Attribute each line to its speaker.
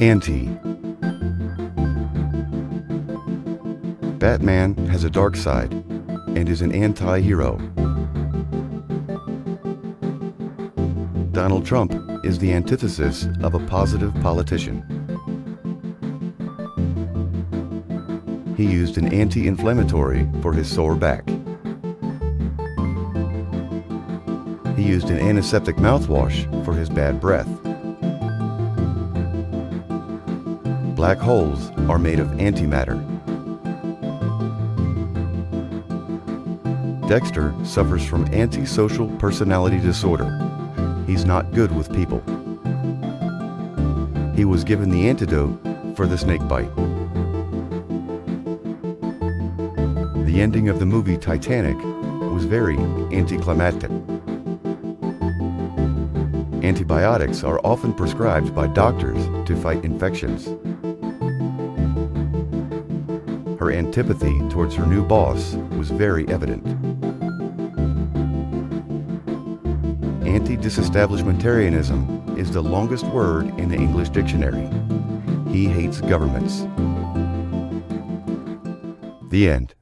Speaker 1: Anti Batman has a dark side and is an anti-hero. Donald Trump is the antithesis of a positive politician. He used an anti-inflammatory for his sore back. He used an antiseptic mouthwash for his bad breath. Black holes are made of antimatter. Dexter suffers from antisocial personality disorder. He's not good with people. He was given the antidote for the snake bite. The ending of the movie Titanic was very anticlimactic. Antibiotics are often prescribed by doctors to fight infections. Her antipathy towards her new boss was very evident. Anti-disestablishmentarianism is the longest word in the English dictionary. He hates governments. The end.